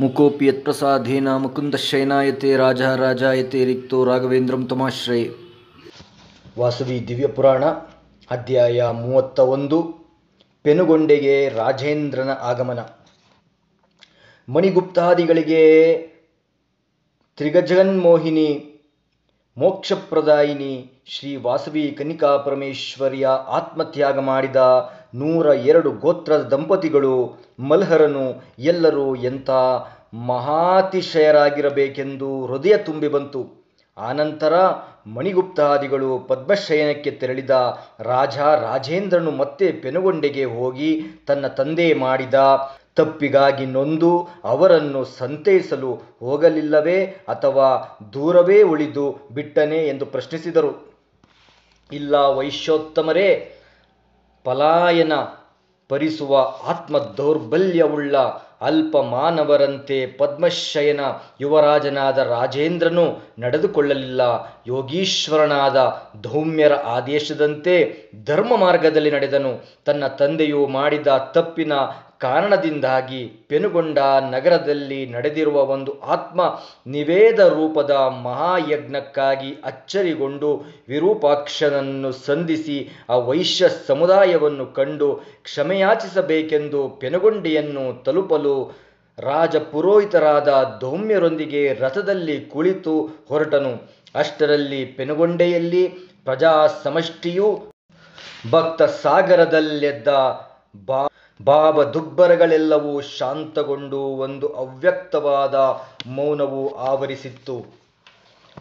ಮುಕೋಪಿ ಮುಕುಂದ ಮುಕುಂದಶಯನಾಯತೆ ರಾಜ ರಾಜಾಯತೆ ರಿಕ್ತೋ ರಾಘವೇಂದ್ರಂ ತಮಾಶ್ರಯ. ವಾಸವಿ ದಿವ್ಯ ಪುರಾಣ ಅಧ್ಯಾಯ ಮೂವತ್ತ ಒಂದು ಪೆನುಗೊಂಡೆಗೆ ರಾಜೇಂದ್ರನ ಆಗಮನ. ಮಣಿಗುಪ್ತಾದಿಗಳಿಗೆ ತ್ರಿಗಜನ್ಮೋಹಿನಿ ಮೋಕ್ಷಪ್ರದಾಯಿನಿ ಶ್ರೀ ವಾಸವಿ ಕನಿಕಾ ಪರಮೇಶ್ವರಿಯ ಆತ್ಮತ್ಯಾಗ ಮಾಡಿದ ನೂರ ಎರಡು ಗೋತ್ರದ ದಂಪತಿಗಳು ಮಲ್ಹರನು ಎಲ್ಲರೂ ಎಂಥ ಮಹಾತಿಶಯರಾಗಿರಬೇಕೆಂದು ಹೃದಯ ತುಂಬಿ ಬಂತು. ಆನಂತರ ಮಣಿಗುಪ್ತಾದಿಗಳು ಪದ್ಮಶಯನಕ್ಕೆ ತೆರಳಿದ ರಾಜ ರಾಜೇಂದ್ರನು ಮತ್ತೆ ಪೆನುಗೊಂಡೆಗೆ ಹೋಗಿ ತನ್ನ ತಂದೆ ಮಾಡಿದ ತಪ್ಪಿಗಾಗಿ ನೊಂದು ಅವರನ್ನು ಸಂತೈಸಲು ಹೋಗಲಿಲ್ಲವೇ ಅಥವಾ ದೂರವೇ ಉಳಿದು ಬಿಟ್ಟನೆ ಎಂದು ಪ್ರಶ್ನಿಸಿದರು. ಇಲ್ಲ ವೈಶ್ಯೋತ್ತಮರೇ ಪಲಾಯನ ಪರಿಸುವ ಆತ್ಮ ದೌರ್ಬಲ್ಯವುಳ್ಳ ಅಲ್ಪ ಮಾನವರಂತೆ ಪದ್ಮಶಯನ ಯುವರಾಜನಾದ ರಾಜೇಂದ್ರನು ನಡೆದುಕೊಳ್ಳಲಿಲ್ಲ. ಯೋಗೀಶ್ವರನಾದ ಧೌಮ್ಯರ ಆದೇಶದಂತೆ ಧರ್ಮ ಮಾರ್ಗದಲ್ಲಿ ನಡೆದನು. ತನ್ನ ತಂದೆಯು ಮಾಡಿದ ತಪ್ಪಿನ ಕಾರಣದಿಂದಾಗಿ ಪೆನುಗೊಂಡ ನಗರದಲ್ಲಿ ನಡೆದಿರುವ ಒಂದು ಆತ್ಮ ನಿವೇದ ರೂಪದ ಮಹಾಯಜ್ಞಕ್ಕಾಗಿ ಅಚ್ಚರಿಗೊಂಡು ವಿರೂಪಾಕ್ಷನನ್ನು ಸಂಧಿಸಿ ಆ ವೈಶ್ಯ ಸಮುದಾಯವನ್ನು ಕಂಡು ಕ್ಷಮೆಯಾಚಿಸಬೇಕೆಂದು ಪೆನುಗೊಂಡೆಯನ್ನು ತಲುಪಲು ರಾಜ ಪುರೋಹಿತರಾದ ದೌಮ್ಯರೊಂದಿಗೆ ರಥದಲ್ಲಿ ಕುಳಿತು ಹೊರಟನು. ಅಷ್ಟರಲ್ಲಿ ಪೆನುಗೊಂಡೆಯಲ್ಲಿ ಪ್ರಜಾ ಸಮಷ್ಟಿಯು ಭಕ್ತ ಸಾಗರದಲ್ಲೆದ್ದ ಬಾ ಭಾವ ದುಬ್ಬರಗಳೆಲ್ಲವೂ ಶಾಂತಗೊಂಡು ಒಂದು ಅವ್ಯಕ್ತವಾದ ಮೌನವು ಆವರಿಸಿತ್ತು.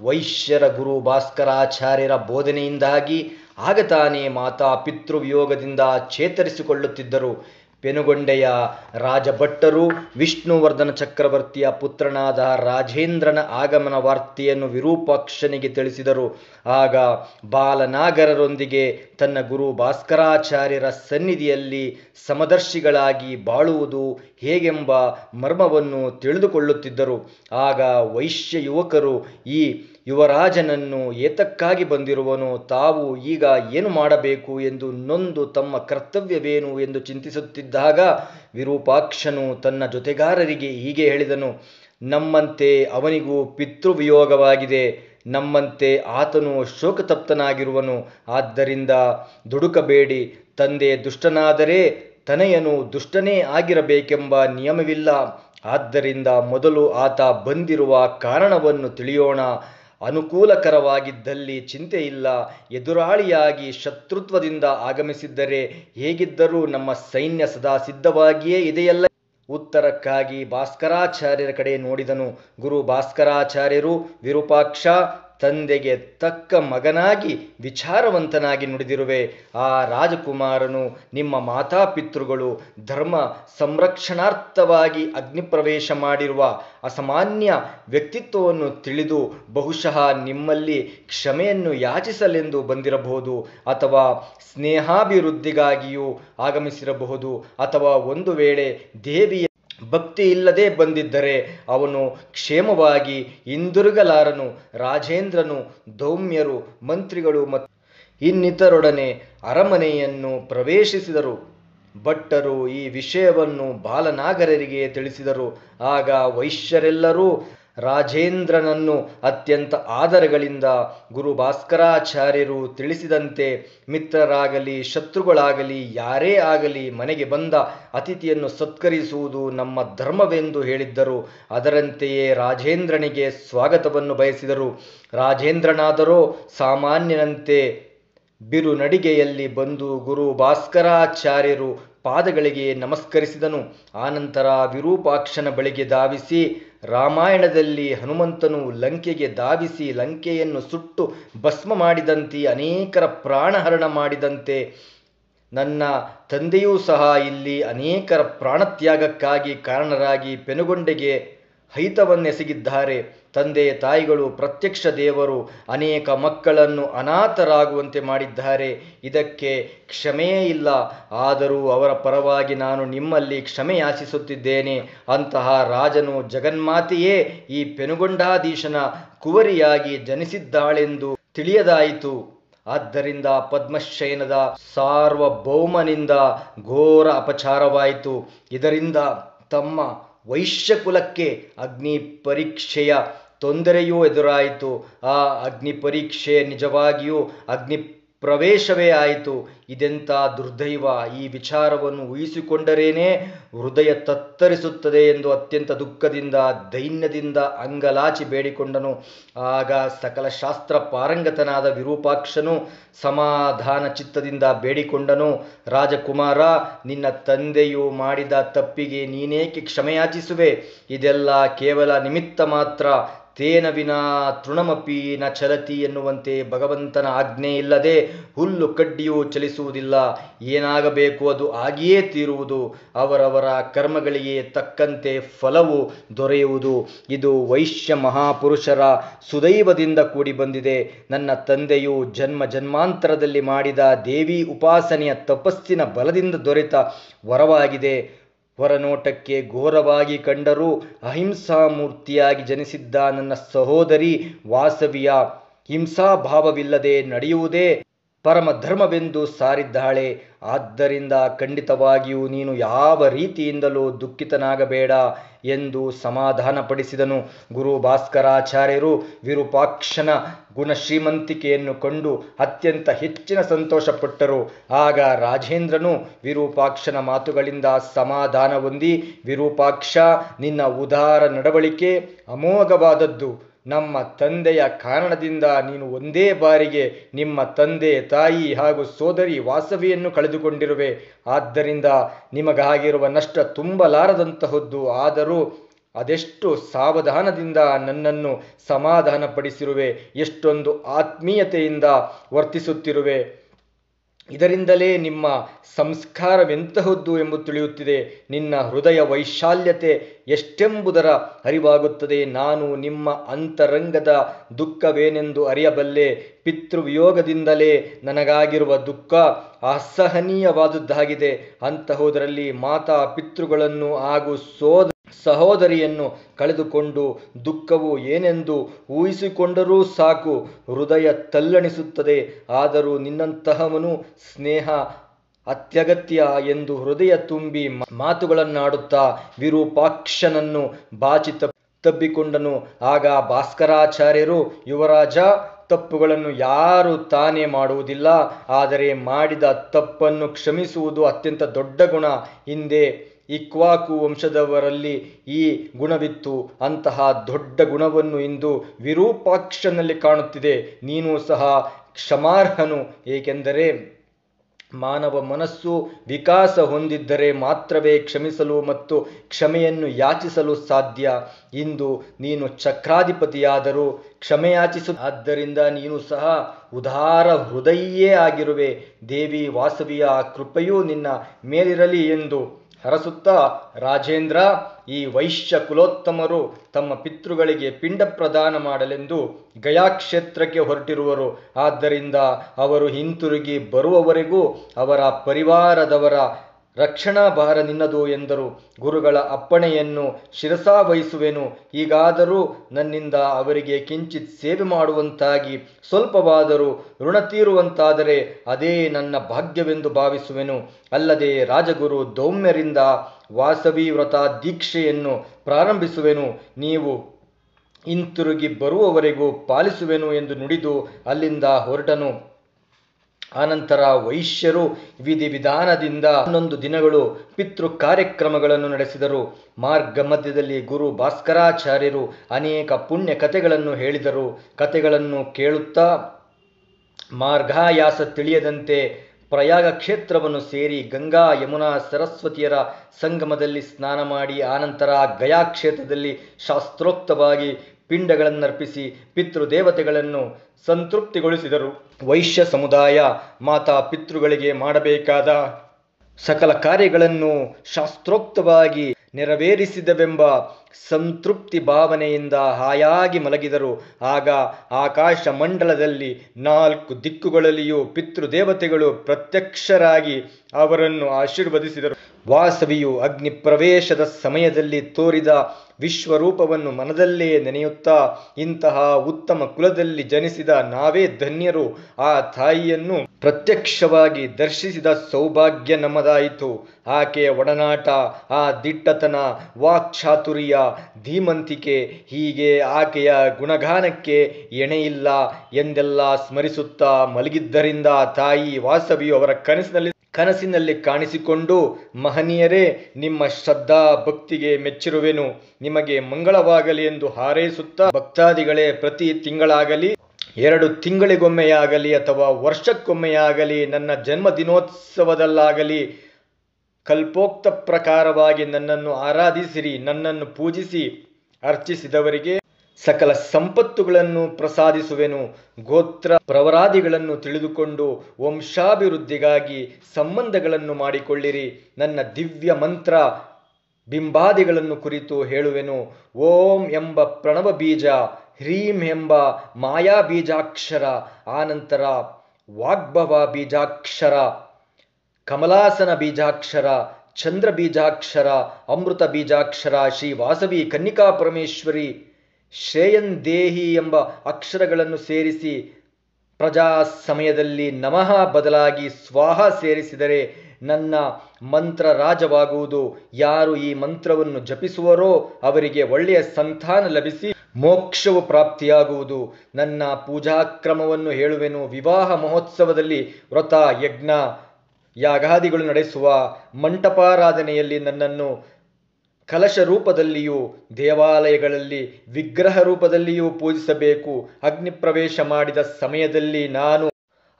ವೈಶ್ಯರ ಗುರು ಭಾಸ್ಕರಾಚಾರ್ಯರ ಬೋಧನೆಯಿಂದಾಗಿ ಆಗ ತಾನೇ ಮಾತಾ ಪಿತೃವಿಯೋಗದಿಂದ ಚೇತರಿಸಿಕೊಳ್ಳುತ್ತಿದ್ದರು. ಪೆನುಗೊಂಡೆಯ ರಾಜಭಟ್ಟರು ವಿಷ್ಣುವರ್ಧನ ಚಕ್ರವರ್ತಿಯ ಪುತ್ರನಾದ ರಾಜೇಂದ್ರನ ಆಗಮನ ವಾರ್ತೆಯನ್ನು ವಿರೂಪಾಕ್ಷನಿಗೆ ತಿಳಿಸಿದರು. ಆಗ ಬಾಲನಾಗರರೊಂದಿಗೆ ತನ್ನ ಗುರು ಭಾಸ್ಕರಾಚಾರ್ಯರ ಸನ್ನಿಧಿಯಲ್ಲಿ ಸಮದರ್ಶಿಗಳಾಗಿ ಬಾಳುವುದು ಹೇಗೆಂಬ ಮರ್ಮವನ್ನು ತಿಳಿದುಕೊಳ್ಳುತ್ತಿದ್ದರು. ಆಗ ವೈಶ್ಯ ಯುವಕರು ಈ ಯುವರಾಜನನ್ನು ಏತಕ್ಕಾಗಿ ಬಂದಿರುವನು ತಾವು ಈಗ ಏನು ಮಾಡಬೇಕು ಎಂದು ನೊಂದು ತಮ್ಮ ಕರ್ತವ್ಯವೇನು ಎಂದು ಚಿಂತಿಸುತ್ತಿದ್ದಾಗ ವಿರೂಪಾಕ್ಷನು ತನ್ನ ಜೊತೆಗಾರರಿಗೆ ಹೀಗೆ ಹೇಳಿದನು, ನಮ್ಮಂತೆ ಅವನಿಗೂ ಪಿತೃವಿಯೋಗವಾಗಿದೆ, ನಮ್ಮಂತೆ ಆತನು ಶೋಕತಪ್ತನಾಗಿರುವನು, ಆದ್ದರಿಂದ ದುಡುಕಬೇಡಿ, ತಂದೆ ದುಷ್ಟನಾದರೆ ತನೆಯನು ದುಷ್ಟನೇ ಆಗಿರಬೇಕೆಂಬ ನಿಯಮವಿಲ್ಲ, ಆದ್ದರಿಂದ ಮೊದಲು ಆತ ಬಂದಿರುವ ಕಾರಣವನ್ನು ತಿಳಿಯೋಣ ಅನುಕೂಲಕರವಾಗಿದ್ದಲ್ಲಿ ಚಿಂತೆ ಇಲ್ಲ ಎದುರಾಳಿಯಾಗಿ ಶತ್ರುತ್ವದಿಂದ ಆಗಮಿಸಿದ್ದರೆ ಹೇಗಿದ್ದರೂ ನಮ್ಮ ಸೈನ್ಯ ಸದಾ ಸಿದ್ಧವಾಗಿಯೇ ಇದೆಯಲ್ಲ. ಉತ್ತರಕ್ಕಾಗಿ ಭಾಸ್ಕರಾಚಾರ್ಯರ ಕಡೆ ನೋಡಿದನು. ಗುರು ಭಾಸ್ಕರಾಚಾರ್ಯರು ವಿರೂಪಾಕ್ಷ ತಂದೆಗೆ ತಕ್ಕ ಮಗನಾಗಿ ವಿಚಾರವಂತನಾಗಿ ನುಡಿದಿರುವೆ. ಆ ರಾಜಕುಮಾರನು ನಿಮ್ಮ ಮಾತಾಪಿತೃಗಳು ಧರ್ಮ ಸಂರಕ್ಷಣಾರ್ಥವಾಗಿ ಅಗ್ನಿಪ್ರವೇಶ ಮಾಡಿರುವ ಅಸಾಮಾನ್ಯ ವ್ಯಕ್ತಿತ್ವವನ್ನು ತಿಳಿದು ಬಹುಶಃ ನಿಮ್ಮಲ್ಲಿ ಕ್ಷಮೆಯನ್ನು ಯಾಚಿಸಲೆಂದು ಬಂದಿರಬಹುದು ಅಥವಾ ಸ್ನೇಹಾಭಿವೃದ್ಧಿಗಾಗಿಯೂ ಆಗಮಿಸಿರಬಹುದು ಅಥವಾ ಒಂದು ವೇಳೆ ದೇವಿಯ ಭಕ್ತಿ ಇಲ್ಲದೆ ಬಂದಿದ್ದರೆ ಅವನು ಕ್ಷೇಮವಾಗಿ ಹಿಂದಿರುಗಲಾರನು. ರಾಜೇಂದ್ರನು ಧೌಮ್ಯರು ಮಂತ್ರಿಗಳು ಮತ್ತು ಇನ್ನಿತರೊಡನೆ ಅರಮನೆಯನ್ನು ಪ್ರವೇಶಿಸಿದರು. ಭಟ್ಟರು ಈ ವಿಷಯವನ್ನು ಬಾಲನಾಗರರಿಗೆ ತಿಳಿಸಿದರು. ಆಗ ವೈಶ್ಯರೆಲ್ಲರೂ ರಾಜೇಂದ್ರನನ್ನು ಅತ್ಯಂತ ಆದರಗಳಿಂದ ಗುರು ಭಾಸ್ಕರಾಚಾರ್ಯರು ತಿಳಿಸಿದಂತೆ ಮಿತ್ರರಾಗಲಿ, ಶತ್ರುಗಳಾಗಲಿ, ಯಾರೇ ಆಗಲಿ ಮನೆಗೆ ಬಂದ ಅತಿಥಿಯನ್ನು ಸತ್ಕರಿಸುವುದು ನಮ್ಮ ಧರ್ಮವೆಂದು ಹೇಳಿದ್ದರು. ಅದರಂತೆಯೇ ರಾಜೇಂದ್ರನಿಗೆ ಸ್ವಾಗತವನ್ನು ಬಯಸಿದರು. ರಾಜೇಂದ್ರನಾದರೋ ಸಾಮಾನ್ಯನಂತೆ ಬಿರು ನಡಿಗೆಯಲ್ಲಿ ಬಂದು ಗುರು ಭಾಸ್ಕರಾಚಾರ್ಯರು ಪಾದಗಳಿಗೆ ನಮಸ್ಕರಿಸಿದನು. ಆನಂತರ ವಿರೂಪಾಕ್ಷನ ಬಳಿಗೆ ಧಾವಿಸಿ ರಾಮಾಯಣದಲ್ಲಿ ಹನುಮಂತನು ಲಂಕೆಗೆ ಧಾವಿಸಿ ಲಂಕೆಯನ್ನು ಸುಟ್ಟು ಭಸ್ಮ ಮಾಡಿದಂತೆ ಅನೇಕರ ಪ್ರಾಣಹರಣ ಮಾಡಿದಂತೆ ನನ್ನ ತಂದೆಯೂ ಸಹ ಇಲ್ಲಿ ಅನೇಕರ ಪ್ರಾಣತ್ಯಾಗಕ್ಕಾಗಿ ಕಾರಣರಾಗಿ ಪೆನುಗೊಂಡೆಗೆ ಹೈತವನ್ನೆಸಗಿದ್ದಾರೆ. ತಂದೆ ತಾಯಿಗಳು ಪ್ರತ್ಯಕ್ಷ ದೇವರು ಅನೇಕ ಮಕ್ಕಳನ್ನು ಅನಾಥರಾಗುವಂತೆ ಮಾಡಿದ್ದಾರೆ. ಇದಕ್ಕೆ ಕ್ಷಮೆಯೇ ಇಲ್ಲ. ಆದರೂ ಅವರ ಪರವಾಗಿ ನಾನು ನಿಮ್ಮಲ್ಲಿ ಕ್ಷಮೆ ಯಾಚಿಸುತ್ತಿದ್ದೇನೆ. ಅಂತಹ ರಾಜನು ಜಗನ್ಮಾತೆಯೇ, ಈ ಪೆನುಗೊಂಡಾಧೀಶನ ಕುವರಿಯಾಗಿ ಜನಿಸಿದ್ದಾಳೆಂದು ತಿಳಿಯದಾಯಿತು. ಆದ್ದರಿಂದ ಪದ್ಮಶಯನದ ಸಾರ್ವಭೌಮನಿಂದ ಘೋರ ಅಪಚಾರವಾಯಿತು. ಇದರಿಂದ ತಮ್ಮ ವೈಶ್ಯಕುಲಕ್ಕೆ ಅಗ್ನಿ ಪರೀಕ್ಷೆಯ ತೊಂದರೆಯೂ ಎದುರಾಯಿತು. ಆ ಅಗ್ನಿ ಪರೀಕ್ಷೆ ನಿಜವಾಗಿಯೂ ಅಗ್ನಿ ಪ್ರವೇಶವೇ ಆಯಿತು. ಇದೆಂಥ ದುರ್ದೈವ. ಈ ವಿಚಾರವನ್ನು ಊಹಿಸಿಕೊಂಡರೇನೆ ಹೃದಯ ತತ್ತರಿಸುತ್ತದೆ ಎಂದು ಅತ್ಯಂತ ದುಃಖದಿಂದ, ದೈನ್ಯದಿಂದ ಅಂಗಲಾಚಿ ಬೇಡಿಕೊಂಡನು. ಆಗ ಸಕಲ ಶಾಸ್ತ್ರ ಪಾರಂಗತನಾದ ವಿರೂಪಾಕ್ಷನು ಸಮಾಧಾನ ಚಿತ್ತದಿಂದ ಬೇಡಿಕೊಂಡನು. ರಾಜಕುಮಾರ, ನಿನ್ನ ತಂದೆಯು ಮಾಡಿದ ತಪ್ಪಿಗೆ ನೀನೇಕೆ ಕ್ಷಮೆಯಾಚಿಸುವೆ? ಇದೆಲ್ಲ ಕೇವಲ ನಿಮಿತ್ತ ಮಾತ್ರ. ತೇನ ವಿನಾ ತೃಣಮಪಿ ನ ಚಲತಿ ಎನ್ನುವಂತೆ ಭಗವಂತನ ಆಜ್ಞೆ ಇಲ್ಲದೆ ಹುಲ್ಲು ಕಡ್ಡಿಯೂ ಚಲಿಸುವುದಿಲ್ಲ. ಏನಾಗಬೇಕು ಅದು ಆಗಿಯೇ ತೀರುವುದು. ಅವರವರ ಕರ್ಮಗಳಿಗೆ ತಕ್ಕಂತೆ ಫಲವು ದೊರೆಯುವುದು. ಇದು ವೈಶ್ಯ ಮಹಾಪುರುಷರ ಸುದೈವದಿಂದ ಕೂಡಿ ಬಂದಿದೆ. ನನ್ನ ತಂದೆಯು ಜನ್ಮ ಜನ್ಮಾಂತರದಲ್ಲಿ ಮಾಡಿದ ದೇವಿ ಉಪಾಸನೆಯ ತಪಸ್ಸಿನ ಬಲದಿಂದ ದೊರೆತ ವರವಾಗಿದೆ. ಹೊರನೋಟಕ್ಕೆ ಘೋರವಾಗಿ ಕಂಡರೂ ಅಹಿಂಸಾಮೂರ್ತಿಯಾಗಿ ಜನಿಸಿದ್ದ ನನ್ನ ಸಹೋದರಿ ವಾಸವಿಯ ಹಿಂಸಾಭಾವವಿಲ್ಲದೆ ನಡೆಯುವುದೇ ಪರಮ ಧರ್ಮವೆಂದು ಸಾರಿದ್ದಾಳೆ. ಆದ್ದರಿಂದ ಖಂಡಿತವಾಗಿಯೂ ನೀನು ಯಾವ ರೀತಿಯಿಂದಲೂ ದುಃಖಿತನಾಗಬೇಡ ಎಂದು ಸಮಾಧಾನಪಡಿಸಿದನು. ಗುರು ಭಾಸ್ಕರಾಚಾರ್ಯರು ವಿರೂಪಾಕ್ಷನ ಗುಣಶ್ರೀಮಂತಿಕೆಯನ್ನು ಕಂಡು ಅತ್ಯಂತ ಹೆಚ್ಚಿನ ಸಂತೋಷಪಟ್ಟರು. ಆಗ ರಾಜೇಂದ್ರನು ವಿರೂಪಾಕ್ಷನ ಮಾತುಗಳಿಂದ ಸಮಾಧಾನ ಹೊಂದಿ, ವಿರೂಪಾಕ್ಷ, ನಿನ್ನ ಉದಾರ ನಡವಳಿಕೆ ಅಮೋಘವಾದದ್ದು. ನಮ್ಮ ತಂದೆಯ ಕಾರಣದಿಂದ ನೀನು ಒಂದೇ ಬಾರಿಗೆ ನಿಮ್ಮ ತಂದೆ, ತಾಯಿ ಹಾಗೂ ಸೋದರಿ ವಾಸವಿಯನ್ನು ಕಳೆದುಕೊಂಡಿರುವೆ. ಆದ್ದರಿಂದ ನಿಮಗಾಗಿರುವ ನಷ್ಟ ತುಂಬಲಾರದಂತಹದ್ದು. ಆದರೂ ಅದೆಷ್ಟು ಸಾವಧಾನದಿಂದ ನನ್ನನ್ನು ಸಮಾಧಾನಪಡಿಸಿರುವೆ. ಎಷ್ಟೊಂದು ಆತ್ಮೀಯತೆಯಿಂದ ವರ್ತಿಸುತ್ತಿರುವೆ. ಇದರಿಂದಲೇ ನಿಮ್ಮ ಸಂಸ್ಕಾರವೆಂತಹದ್ದು ಎಂಬುದು ತಿಳಿಯುತ್ತಿದೆ. ನಿನ್ನ ಹೃದಯ ವೈಶಾಲ್ಯತೆ ಎಷ್ಟೆಂಬುದರ ಅರಿವಾಗುತ್ತದೆ. ನಾನು ನಿಮ್ಮ ಅಂತರಂಗದ ದುಃಖವೇನೆಂದು ಅರಿಯಬಲ್ಲೆ. ಪಿತೃವಿಯೋಗದಿಂದಲೇ ನನಗಾಗಿರುವ ದುಃಖ ಅಸಹನೀಯವಾದದ್ದಾಗಿದೆ. ಅಂತಹುದರಲ್ಲಿ ಮಾತಾ ಪಿತೃಗಳನ್ನು ಹಾಗೂ ಸೋದ ಸಹೋದರಿಯನ್ನು ಕಳೆದುಕೊಂಡು ದುಃಖವು ಏನೆಂದು ಊಹಿಸಿಕೊಂಡರೂ ಸಾಕು, ಹೃದಯ ತಲ್ಲಣಿಸುತ್ತದೆ. ಆದರೂ ನಿನ್ನಂತಹವನು ಸ್ನೇಹ, ಅತ್ಯಗತ್ಯ ಎಂದು ಹೃದಯ ತುಂಬಿ ಮಾತುಗಳನ್ನಾಡುತ್ತಾ ವಿರೂಪಾಕ್ಷನನ್ನು ಬಾಚಿ ತಬ್ಬಿಕೊಂಡನು ಆಗ ಭಾಸ್ಕರಾಚಾರ್ಯರು, ಯುವರಾಜ, ತಪ್ಪುಗಳನ್ನು ಯಾರು ತಾನೇ ಮಾಡುವುದಿಲ್ಲ, ಆದರೆ ಮಾಡಿದ ತಪ್ಪನ್ನು ಕ್ಷಮಿಸುವುದು ಅತ್ಯಂತ ದೊಡ್ಡ ಗುಣ. ಹಿಂದೆ ಇಕ್ವಾಕು ವಂಶದವರಲ್ಲಿ ಈ ಗುಣವಿತ್ತು. ಅಂತಹ ದೊಡ್ಡ ಗುಣವನ್ನು ಇಂದು ವಿರೂಪಾಕ್ಷನಲ್ಲಿ ಕಾಣುತ್ತಿದೆ. ನೀನು ಸಹ ಕ್ಷಮಾರ್ಹನು, ಏಕೆಂದರೆ ಮಾನವ ಮನಸ್ಸು ವಿಕಾಸ ಹೊಂದಿದ್ದರೆ ಮಾತ್ರವೇ ಕ್ಷಮಿಸಲು ಮತ್ತು ಕ್ಷಮೆಯನ್ನು ಯಾಚಿಸಲು ಸಾಧ್ಯ. ಇಂದು ನೀನು ಚಕ್ರಾಧಿಪತಿಯಾದರೂ ಕ್ಷಮೆಯಾಚಿಸು. ಆದ್ದರಿಂದ ನೀನು ಸಹ ಉದಾರ ಹೃದಯೇ ಆಗಿರುವೆ. ದೇವಿ ವಾಸವಿಯ ಕೃಪೆಯೂ ನಿನ್ನ ಮೇಲಿರಲಿ ಎಂದು ಹರಸುತ್ತಾ, ರಾಜೇಂದ್ರ, ಈ ವೈಶ್ಯ ಕುಲೋತ್ತಮರು ತಮ್ಮ ಪಿತೃಗಳಿಗೆ ಪಿಂಡ ಪ್ರದಾನ ಮಾಡಲೆಂದು ಗಯಾಕ್ಷೇತ್ರಕ್ಕೆ ಹೊರಟಿರುವರು. ಆದ್ದರಿಂದ ಅವರು ಹಿಂತಿರುಗಿ ಬರುವವರೆಗೂ ಅವರ ಪರಿವಾರದವರ ರಕ್ಷಣಾ ಭಾರ ನಿನ್ನದು ಎಂದರು. ಗುರುಗಳ ಅಪ್ಪಣೆಯನ್ನು ಶಿರಸಾವಹಿಸುವೆನು ಹೀಗಾದರೂ ನನ್ನಿಂದ ಅವರಿಗೆ ಕಿಂಚಿತ್ ಸೇವೆ ಮಾಡುವಂತಾಗಿ ಸ್ವಲ್ಪವಾದರೂ ಋಣ ತೀರುವಂತಾದರೆ ಅದೇ ನನ್ನ ಭಾಗ್ಯವೆಂದು ಭಾವಿಸುವೆನು. ಅಲ್ಲದೆ ರಾಜಗುರು ದೌಮ್ಯರಿಂದ ವಾಸವಿ ವ್ರತ ದೀಕ್ಷೆಯನ್ನು ಪ್ರಾರಂಭಿಸುವೆನು. ನೀವು ಹಿಂತಿರುಗಿ ಬರುವವರೆಗೂ ಪಾಲಿಸುವೆನು ಎಂದು ನುಡಿದು ಅಲ್ಲಿಂದ ಹೊರಟನು. ಆನಂತರ ವೈಶ್ಯರು ವಿಧಿ ವಿಧಾನದಿಂದ ಹನ್ನೊಂದು ದಿನಗಳು ಪಿತೃ ಕಾರ್ಯಕ್ರಮಗಳನ್ನು ನಡೆಸಿದರು. ಮಾರ್ಗ ಮಧ್ಯದಲ್ಲಿ ಗುರು ಭಾಸ್ಕರಾಚಾರ್ಯರು ಅನೇಕ ಪುಣ್ಯ ಕಥೆಗಳನ್ನು ಹೇಳಿದರು. ಕಥೆಗಳನ್ನು ಕೇಳುತ್ತಾ ಮಾರ್ಗಾಯಾಸ ತಿಳಿಯದಂತೆ ಪ್ರಯಾಗ ಕ್ಷೇತ್ರವನ್ನು ಸೇರಿ ಗಂಗಾ ಯಮುನಾ ಸರಸ್ವತಿಯರ ಸಂಗಮದಲ್ಲಿ ಸ್ನಾನ ಮಾಡಿ, ಆನಂತರ ಗಯಾ ಕ್ಷೇತ್ರದಲ್ಲಿ ಶಾಸ್ತ್ರೋಕ್ತವಾಗಿ ಪಿಂಡಗಳನ್ನರ್ಪಿಸಿ ಪಿತೃದೇವತೆಗಳನ್ನು ಸಂತೃಪ್ತಿಗೊಳಿಸಿದರು. ವೈಶ್ಯ ಸಮುದಾಯ ಮಾತಾ ಪಿತೃಗಳಿಗೆ ಮಾಡಬೇಕಾದ ಸಕಲ ಕಾರ್ಯಗಳನ್ನು ಶಾಸ್ತ್ರೋಕ್ತವಾಗಿ ನೆರವೇರಿಸಿದವೆಂಬ ಸಂತೃಪ್ತಿ ಭಾವನೆಯಿಂದ ಹಾಯಾಗಿ ಮಲಗಿದರು. ಆಗ ಆಕಾಶ ಮಂಡಲದಲ್ಲಿ ನಾಲ್ಕು ದಿಕ್ಕುಗಳಲ್ಲಿಯೂ ಪಿತೃದೇವತೆಗಳು ಪ್ರತ್ಯಕ್ಷರಾಗಿ ಅವರನ್ನು ಆಶೀರ್ವದಿಸಿದರು. ವಾಸವಿಯು ಅಗ್ನಿ ಪ್ರವೇಶದ ಸಮಯದಲ್ಲಿ ತೋರಿದ ವಿಶ್ವರೂಪವನ್ನು ಮನದಲ್ಲೇ ನೆನೆಯುತ್ತಾ ಇಂತಹ ಉತ್ತಮ ಕುಲದಲ್ಲಿ ಜನಿಸಿದ ನಾವೇ ಧನ್ಯರು. ಆ ತಾಯಿಯನ್ನು ಪ್ರತ್ಯಕ್ಷವಾಗಿ ದರ್ಶಿಸಿದ ಸೌಭಾಗ್ಯ ನಮ್ಮದಾಯಿತು. ಆಕೆಯ ಒಡನಾಟ, ಆ ದಿಟ್ಟತನ, ವಾಕ್ಚಾತುರ್ಯ, ಧೀಮಂತಿಕೆ, ಹೀಗೆ ಆಕೆಯ ಗುಣಗಾನಕ್ಕೆ ಎಣೆಯಿಲ್ಲ ಎಂದೆಲ್ಲ ಸ್ಮರಿಸುತ್ತಾ ಮಲಗಿದ್ದರಿಂದ ತಾಯಿ ವಾಸವಿಯು ಅವರ ಕನಸಿನಲ್ಲಿ ಕನಸಿನಲ್ಲಿ ಕಾಣಿಸಿಕೊಂಡು, ಮಹನೀಯರೇ, ನಿಮ್ಮ ಶ್ರದ್ಧಾ ಭಕ್ತಿಗೆ ಮೆಚ್ಚಿರುವೆನು. ನಿಮಗೆ ಮಂಗಳವಾಗಲಿ ಎಂದು ಹಾರೈಸುತ್ತಾ ಭಕ್ತಾದಿಗಳೇ, ಪ್ರತಿ ತಿಂಗಳಾಗಲಿ, ಎರಡು ತಿಂಗಳಿಗೊಮ್ಮೆಯಾಗಲಿ ಅಥವಾ ವರ್ಷಕ್ಕೊಮ್ಮೆಯಾಗಲಿ, ನನ್ನ ಜನ್ಮದಿನೋತ್ಸವದಲ್ಲಾಗಲಿ, ಕಲ್ಪೋಕ್ತ ಪ್ರಕಾರವಾಗಿ ನನ್ನನ್ನು ಆರಾಧಿಸಿರಿ, ನನ್ನನ್ನು ಪೂಜಿಸಿ, ಅರ್ಚಿಸಿದವರಿಗೆ ಸಕಲ ಸಂಪತ್ತುಗಳನ್ನು ಪ್ರಸಾದಿಸುವೆನು. ಗೋತ್ರ ಪ್ರವರಾದಿಗಳನ್ನು ತಿಳಿದುಕೊಂಡು ವಂಶಾಭಿವೃದ್ಧಿಗಾಗಿ ಸಂಬಂಧಗಳನ್ನು ಮಾಡಿಕೊಳ್ಳಿರಿ. ನನ್ನ ದಿವ್ಯ ಮಂತ್ರ ಬಿಂಬಾದಿಗಳನ್ನು ಕುರಿತು ಹೇಳುವೆನು. ಓಂ ಎಂಬ ಪ್ರಣವ ಬೀಜ, ಹ್ರೀಂ ಎಂಬ ಮಾಯಾ ಬೀಜಾಕ್ಷರ, ಆನಂತರ ವಾಗ್ಭವ ಬೀಜಾಕ್ಷರ, ಕಮಲಾಸನ ಬೀಜಾಕ್ಷರ, ಚಂದ್ರ ಬೀಜಾಕ್ಷರ, ಅಮೃತ ಬೀಜಾಕ್ಷರ, ಶ್ರೀ ವಾಸವಿ ಕನ್ನಿಕಾ ಪರಮೇಶ್ವರಿ ಶ್ರೇಯನ್ ದೇಹಿ ಎಂಬ ಅಕ್ಷರಗಳನ್ನು ಸೇರಿಸಿ ಪ್ರಜಾ ಸಮಯದಲ್ಲಿ ನಮಃ ಬದಲಾಗಿ ಸ್ವಾಹ ಸೇರಿಸಿದರೆ ನನ್ನ ಮಂತ್ರ ರಾಜವಾಗುವುದು. ಯಾರು ಈ ಮಂತ್ರವನ್ನು ಜಪಿಸುವರೋ ಅವರಿಗೆ ಒಳ್ಳೆಯ ಸಂತಾನ ಲಭಿಸಿ ಮೋಕ್ಷವು ಪ್ರಾಪ್ತಿಯಾಗುವುದು. ನನ್ನ ಪೂಜಾಕ್ರಮವನ್ನು ಹೇಳುವೆನು. ವಿವಾಹ ಮಹೋತ್ಸವದಲ್ಲಿ ವ್ರತ, ಯಜ್ಞ, ಯಾಗಾದಿಗಳು ನಡೆಸುವ ಮಂಟಪಾರಾಧನೆಯಲ್ಲಿ ನನ್ನನ್ನು ಕಲಶ ರೂಪದಲ್ಲಿಯೂ ದೇವಾಲಯಗಳಲ್ಲಿ ವಿಗ್ರಹ ರೂಪದಲ್ಲಿಯೂ ಪೂಜಿಸಬೇಕು. ಅಗ್ನಿ ಪ್ರವೇಶ ಮಾಡಿದ ಸಮಯದಲ್ಲಿ ನಾನು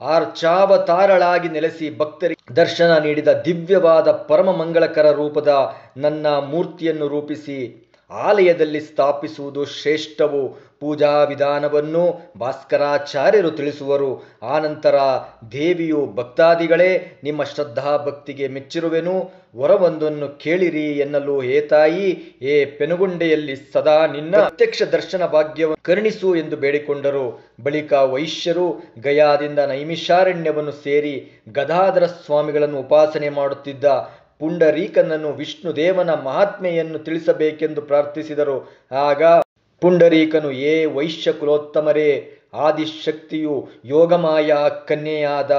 ಆರ್ಚಾವತಾರಳಾಗಿ ನೆಲೆಸಿ ಭಕ್ತರಿಗೆ ದರ್ಶನ ನೀಡಿದ ದಿವ್ಯವಾದ ಪರಮ ಮಂಗಳಕರ ರೂಪದ ನನ್ನ ಮೂರ್ತಿಯನ್ನು ರೂಪಿಸಿ ಆಲಯದಲ್ಲಿ ಸ್ಥಾಪಿಸುವುದು ಶ್ರೇಷ್ಠವು? ಪೂಜಾ ವಿಧಾನವನ್ನು ಭಾಸ್ಕರಾಚಾರ್ಯರು ತಿಳಿಸುವರು. ಆನಂತರ, ದೇವಿಯು ಭಕ್ತಾದಿಗಳೇ, ನಿಮ್ಮ ಶ್ರದ್ಧಾ ಭಕ್ತಿಗೆ ಮೆಚ್ಚಿರುವೆನು. ವರವೊಂದನ್ನು ಕೇಳಿರಿ ಎನ್ನಲು ಹೇ ತಾಯಿ ಏ ಪೆನುಗುಂಡೆಯಲ್ಲಿ ಸದಾ ನಿನ್ನ ಪ್ರತ್ಯಕ್ಷ ದರ್ಶನ ಭಾಗ್ಯವನ್ನು ಕರುಣಿಸು ಎಂದು ಬೇಡಿಕೊಂಡರು. ಬಳಿಕ ವೈಶ್ಯರು ಗಯಾದಿಂದ ನೈಮಿಷಾರಣ್ಯವನ್ನು ಸೇರಿ ಗದಾಧರ ಸ್ವಾಮಿಗಳನ್ನು ಉಪಾಸನೆ ಮಾಡುತ್ತಿದ್ದ. ಪುಂಡರೀಕನನ್ನು ವಿಷ್ಣುದೇವನ ಮಹಾತ್ಮೆಯನ್ನು ತಿಳಿಸಬೇಕೆಂದು ಪ್ರಾರ್ಥಿಸಿದರು. ಆಗ ಪುಂಡರೀಕನು, ಏ ವೈಶ್ಯ ಕುಲೋತ್ತಮರೇ ಆದಿಶಕ್ತಿಯು ಯೋಗಮಾಯ ಕನ್ಯೆಯಾದ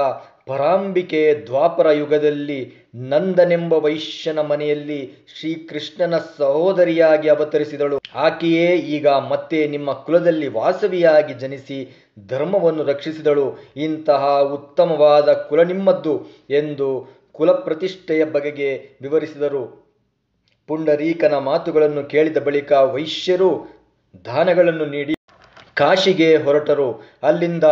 ಪರಾಂಬಿಕೆ ದ್ವಾಪರ ಯುಗದಲ್ಲಿ ನಂದನೆಂಬ ವೈಶ್ಯನ ಮನೆಯಲ್ಲಿ ಶ್ರೀಕೃಷ್ಣನ ಸಹೋದರಿಯಾಗಿ ಅವತರಿಸಿದಳು. ಆಕೆಯೇ ಈಗ ಮತ್ತೆ ನಿಮ್ಮ ಕುಲದಲ್ಲಿ ವಾಸವಿಯಾಗಿ ಜನಿಸಿ ಧರ್ಮವನ್ನು ರಕ್ಷಿಸಿದಳು. ಇಂತಹ ಉತ್ತಮವಾದ ಕುಲ ನಿಮ್ಮದ್ದು ಎಂದು ಕುಲಪ್ರತಿಷ್ಠೆಯ ಬಗೆಗೆ ವಿವರಿಸಿದರು. ಪುಂಡರೀಕನ ಮಾತುಗಳನ್ನು ಕೇಳಿದ ಬಳಿಕ ವೈಶ್ಯರು ದಾನಗಳನ್ನು ನೀಡಿ ಕಾಶಿಗೆ ಹೊರಟರು. ಅಲ್ಲಿಂದ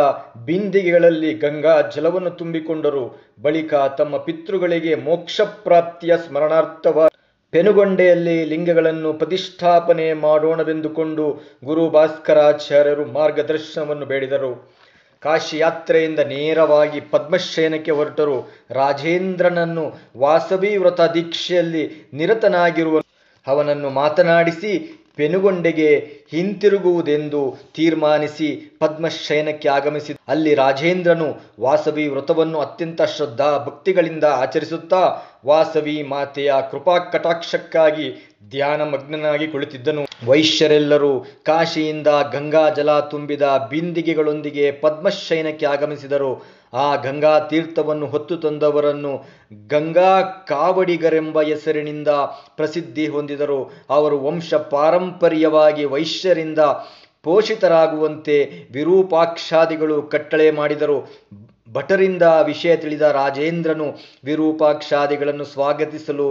ಬಿಂದಿಗೆಗಳಲ್ಲಿ ಗಂಗಾ ಜಲವನ್ನು ತುಂಬಿಕೊಂಡರು. ಬಳಿಕ ತಮ್ಮ ಪಿತೃಗಳಿಗೆ ಮೋಕ್ಷಪ್ರಾಪ್ತಿಯ ಸ್ಮರಣಾರ್ಥವ ಪೆನುಗೊಂಡೆಯಲ್ಲಿ ಲಿಂಗಗಳನ್ನು ಪ್ರತಿಷ್ಠಾಪನೆ ಮಾಡೋಣವೆಂದುಕೊಂಡು ಗುರು ಭಾಸ್ಕರಾಚಾರ್ಯರು ಮಾರ್ಗದರ್ಶನವನ್ನು ಬೇಡಿದರು. ಕಾಶಿ ಯಾತ್ರೆಯಿಂದ ನೇರವಾಗಿ ಪದ್ಮಶಯನಕ್ಕೆ ಹೊರಟರು ರಾಜೇಂದ್ರನನ್ನು ವಾಸವಿ ವ್ರತ ದೀಕ್ಷೆಯಲ್ಲಿ ನಿರತನಾಗಿರುವ ಅವನನ್ನು ಮಾತನಾಡಿಸಿ ಪೆನುಗೊಂಡೆಗೆ ಹಿಂತಿರುಗುವುದೆಂದು ತೀರ್ಮಾನಿಸಿ ಪದ್ಮಶಯನಕ್ಕೆ ಆಗಮಿಸಿ. ಅಲ್ಲಿ ರಾಜೇಂದ್ರನು ವಾಸವಿ ವ್ರತವನ್ನು ಅತ್ಯಂತ ಶ್ರದ್ಧಾ ಭಕ್ತಿಗಳಿಂದ ಆಚರಿಸುತ್ತಾ, ವಾಸವಿ ಮಾತೆಯ ಕೃಪಾ ಕಟಾಕ್ಷಕ್ಕಾಗಿ ಧ್ಯಾನ ಮಗ್ನನಾಗಿ ಕುಳಿತಿದ್ದನು. ವೈಶ್ಯರೆಲ್ಲರೂ ಕಾಶಿಯಿಂದ ಗಂಗಾ ಜಲ ತುಂಬಿದ ಬಿಂದಿಗೆಗಳೊಂದಿಗೆ ಪದ್ಮಶಯನಕ್ಕೆ ಆಗಮಿಸಿದರು. ಆ ಗಂಗಾ ತೀರ್ಥವನ್ನು ಹೊತ್ತು ತಂದವರನ್ನು ಗಂಗಾ ಕಾವಡಿಗರೆಂಬ ಹೆಸರಿನಿಂದ ಪ್ರಸಿದ್ಧಿ ಹೊಂದಿದರು. ಅವರು ವಂಶ ಪಾರಂಪರ್ಯವಾಗಿ ವೈಶ್ಯರಿಂದ ಪೋಷಿತರಾಗುವಂತೆ ವಿರೂಪಾಕ್ಷಾದಿಗಳು ಕಟ್ಟಳೆ ಮಾಡಿದರು. ಭಟರಿಂದ ವಿಷಯ ತಿಳಿದ ರಾಜೇಂದ್ರನು ವಿರೂಪಾಕ್ಷಾದಿಗಳನ್ನು ಸ್ವಾಗತಿಸಲು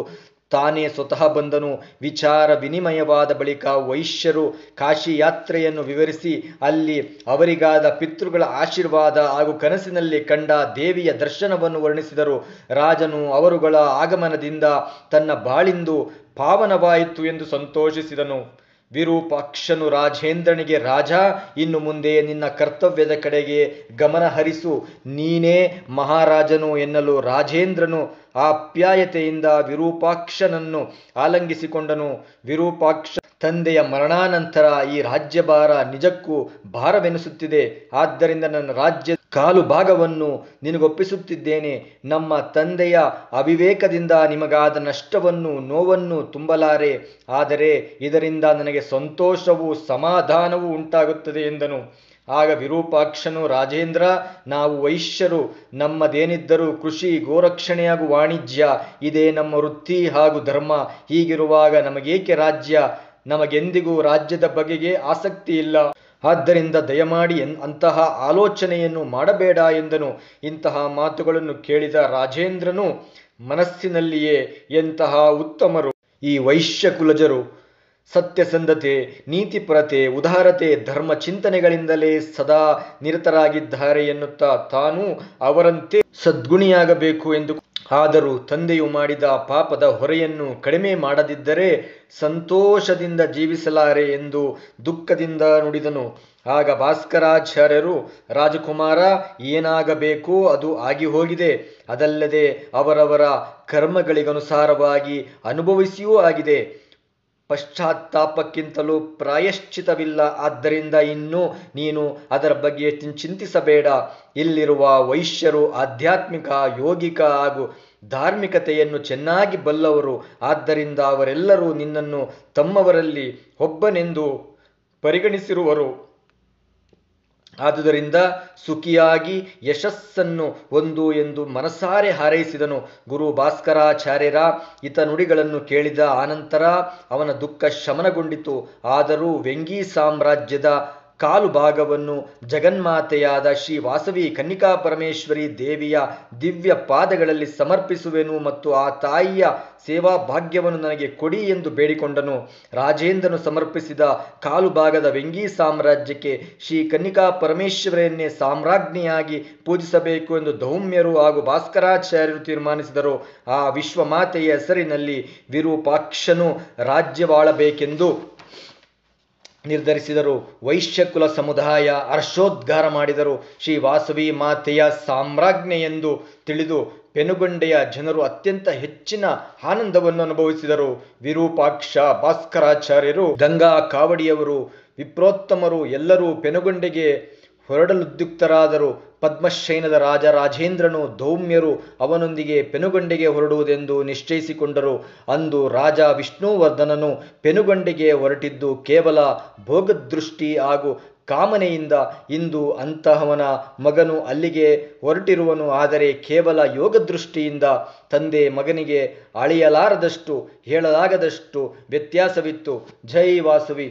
ತಾನೇ ಸ್ವತಃ ಬಂದನು. ವಿಚಾರ ವಿನಿಮಯವಾದ ಬಳಿಕ ವೈಶ್ಯರು ಕಾಶಿ ಯಾತ್ರೆಯನ್ನು ವಿವರಿಸಿ, ಅಲ್ಲಿ ಅವರಿಗಾದ ಪಿತೃಗಳ ಆಶೀರ್ವಾದ ಹಾಗೂ ಕನಸಿನಲ್ಲಿ ಕಂಡ ದೇವಿಯ ದರ್ಶನವನ್ನು ವರ್ಣಿಸಿದರು. ರಾಜನು ಅವರುಗಳ ಆಗಮನದಿಂದ ತನ್ನ ಬಾಳಿಂದು ಪಾವನವಾಯಿತು ಎಂದು ಸಂತೋಷಿಸಿದನು. ವಿರೂಪಾಕ್ಷನು ರಾಜೇಂದ್ರನಿಗೆ, ರಾಜ, ಇನ್ನು ಮುಂದೆ ನಿನ್ನ ಕರ್ತವ್ಯದ ಕಡೆಗೆ ಗಮನ ಹರಿಸು ನೀನೇ ಮಹಾರಾಜನು ಎನ್ನಲು ರಾಜೇಂದ್ರನು ಆಪ್ಯಾಯತೆಯಿಂದ ವಿರೂಪಾಕ್ಷನನ್ನು ಆಲಂಗಿಸಿಕೊಂಡನು. ವಿರೂಪಾಕ್ಷ ತಂದೆಯ ಮರಣಾನಂತರ ಈ ರಾಜ್ಯಭಾರ ನಿಜಕ್ಕೂ ಭಾರವೆನಿಸುತ್ತಿದೆ. ಆದ್ದರಿಂದ ನನ್ನ ರಾಜ್ಯ ಕಾಲು ಭಾಗವನ್ನು ನಿನಗೊಪ್ಪಿಸುತ್ತಿದ್ದೇನೆ. ನಮ್ಮ ತಂದೆಯ ಅವಿವೇಕದಿಂದ ನಿಮಗಾದ ನಷ್ಟವನ್ನು, ನೋವನ್ನು ತುಂಬಲಾರೆ. ಆದರೆ ಇದರಿಂದ ನನಗೆ ಸಂತೋಷವೂ ಸಮಾಧಾನವೂ ಉಂಟಾಗುತ್ತದೆ ಎಂದನು. ಆಗ ವಿರೂಪಾಕ್ಷನು, ರಾಜೇಂದ್ರ, ನಾವು ವೈಶ್ಯರು, ನಮ್ಮದೇನಿದ್ದರೂ ಕೃಷಿ ಗೋರಕ್ಷಣೆ ಹಾಗೂ ವಾಣಿಜ್ಯ, ಇದೇ ನಮ್ಮ ವೃತ್ತಿ ಹಾಗೂ ಧರ್ಮ. ಹೀಗಿರುವಾಗ ನಮಗೇಕೆ ರಾಜ್ಯ? ನಮಗೆಂದಿಗೂ ರಾಜ್ಯದ ಬಗೆಗೆ ಆಸಕ್ತಿ ಇಲ್ಲ ಆದ್ದರಿಂದ ದಯಮಾಡಿ ಎನ್ ಅಂತಹ ಆಲೋಚನೆಯನ್ನು ಮಾಡಬೇಡ ಎಂದನು. ಇಂತಹ ಮಾತುಗಳನ್ನು ಕೇಳಿದ ರಾಜೇಂದ್ರನು ಮನಸ್ಸಿನಲ್ಲಿಯೇ ಎಂತಹ ಉತ್ತಮರು, ಈ ವೈಶ್ಯ ಕುಲಜರು, ಸತ್ಯಸಂಧತೆ, ನೀತಿಪರತೆ, ಉದಾರತೆ, ಧರ್ಮ ಚಿಂತನೆಗಳಿಂದಲೇ ಸದಾ ನಿರತರಾಗಿದ್ದಾರೆ ಎನ್ನುತ್ತಾ ತಾನು ಅವರಂತೆ ಸದ್ಗುಣಿಯಾಗಬೇಕು ಎಂದು ಆದರೂ ತಂದೆಯು ಮಾಡಿದ ಪಾಪದ ಹೊರೆಯನ್ನು ಕಡಿಮೆ ಮಾಡದಿದ್ದರೆ ಸಂತೋಷದಿಂದ ಜೀವಿಸಲಾರೆ ಎಂದು ದುಃಖದಿಂದ ನುಡಿದನು. ಆಗ ಭಾಸ್ಕರಾಚಾರ್ಯರು, ರಾಜಕುಮಾರ, ಏನಾಗಬೇಕೋ? ಅದು ಆಗಿ ಹೋಗಿದೆ ಅದಲ್ಲದೆ ಅವರವರ ಕರ್ಮಗಳಿಗನುಸಾರವಾಗಿ ಅನುಭವಿಸಿಯೂ ಆಗಿದೆ. ಪಶ್ಚಾತ್ತಾಪಕ್ಕಿಂತಲೂ ಪ್ರಾಯಶ್ಚಿತವಿಲ್ಲ. ಆದ್ದರಿಂದ ಇನ್ನು ನೀನು ಅದರ ಬಗ್ಗೆ ಚಿಂತಿಸಬೇಡ. ಇಲ್ಲಿರುವ ವೈಶ್ಯರು ಆಧ್ಯಾತ್ಮಿಕ, ಯೋಗಿಕ ಹಾಗೂ ಧಾರ್ಮಿಕತೆಯನ್ನು ಚೆನ್ನಾಗಿ ಬಲ್ಲವರು. ಆದ್ದರಿಂದ ಅವರೆಲ್ಲರೂ ನಿನ್ನನ್ನು ತಮ್ಮವರಲ್ಲಿ ಒಬ್ಬನೆಂದು ಪರಿಗಣಿಸಿರುವರು. ಆದುದರಿಂದ ಸುಖಿಯಾಗಿ ಯಶಸ್ಸನ್ನು ಒಂದು ಎಂದು ಮನಸಾರೆ ಹಾರೈಸಿದನು. ಗುರು ಭಾಸ್ಕರಾಚಾರ್ಯರ ಇತ ನುಡಿಗಳನ್ನು ಕೇಳಿದ ಆನಂತರ ಅವನ ದುಃಖ ಶಮನಗೊಂಡಿತು. ಆದರೂ ವೆಂಗಿ ಸಾಮ್ರಾಜ್ಯದ ಕಾಲು ಭಾಗವನ್ನು ಜಗನ್ಮಾತೆಯಾದ ಶ್ರೀ ವಾಸವಿ ಕನ್ನಿಕಾ ಪರಮೇಶ್ವರಿ ದೇವಿಯ ದಿವ್ಯ ಪಾದಗಳಲ್ಲಿ ಸಮರ್ಪಿಸುವೆನು ಮತ್ತು ಆ ತಾಯಿಯ ಸೇವಾ ಭಾಗ್ಯವನ್ನು ನನಗೆ ಕೊಡಿ ಎಂದು ಬೇಡಿಕೊಂಡನು. ರಾಜೇಂದ್ರನು ಸಮರ್ಪಿಸಿದ ಕಾಲು ಭಾಗದ ವೆಂಗಿ ಸಾಮ್ರಾಜ್ಯಕ್ಕೆ ಶ್ರೀ ಕನ್ನಿಕಾ ಪರಮೇಶ್ವರಿಯನ್ನೇ ಸಾಮ್ರಾಜ್ಞಿಯಾಗಿ ಪೂಜಿಸಬೇಕು ಎಂದು ದೌಮ್ಯರು ಹಾಗೂ ಭಾಸ್ಕರಾಚಾರ್ಯರು ತೀರ್ಮಾನಿಸಿದರು. ಆ ವಿಶ್ವಮಾತೆಯ ಹೆಸರಿನಲ್ಲಿ ವಿರೂಪಾಕ್ಷನು ರಾಜ್ಯವಾಳಬೇಕೆಂದು ನಿರ್ಧರಿಸಿದರು. ವೈಶ್ಯಕುಲ ಸಮುದಾಯ ಹರ್ಷೋದ್ಗಾರ ಮಾಡಿದರು. ಶ್ರೀ ವಾಸವಿ ಮಾತೆಯ ಸಾಮ್ರಾಜ್ಞೆ ಎಂದು ತಿಳಿದು ಪೆನುಗೊಂಡೆಯ ಜನರು ಅತ್ಯಂತ ಹೆಚ್ಚಿನ ಆನಂದವನ್ನು ಅನುಭವಿಸಿದರು. ವಿರೂಪಾಕ್ಷ ಭಾಸ್ಕರಾಚಾರ್ಯರು, ಗಂಗಾ ಕಾವಡಿಯವರು, ವಿಪ್ರೋತ್ತಮರು ಎಲ್ಲರೂ ಪೆನುಗೊಂಡೆಗೆ ಹೊರಡಲುದ್ಯುಕ್ತರಾದರು ಪದ್ಮಶೈನದ ರಾಜ ರಾಜೇಂದ್ರನು ದೌಮ್ಯರು ಅವನೊಂದಿಗೆ ಪೆನುಗಂಡಿಗೆ ಹೊರಡುವುದೆಂದು ನಿಶ್ಚಯಿಸಿಕೊಂಡರು. ಅಂದು ರಾಜ ವಿಷ್ಣುವರ್ಧನನು ಪೆನುಗಂಡಿಗೆ ಹೊರಟಿದ್ದು ಕೇವಲ ಭೋಗದೃಷ್ಟಿ ಹಾಗೂ ಕಾಮನೆಯಿಂದ. ಇಂದು ಅಂತಹವನ ಮಗನು ಅಲ್ಲಿಗೆ ಹೊರಟಿರುವನು, ಆದರೆ ಕೇವಲ ಯೋಗದೃಷ್ಟಿಯಿಂದ. ತಂದೆ ಮಗನಿಗೆ ಅಳಿಯಲಾರದಷ್ಟು, ಹೇಳಲಾಗದಷ್ಟು ವ್ಯತ್ಯಾಸವಿತ್ತು. ಜೈ ವಾಸವಿ.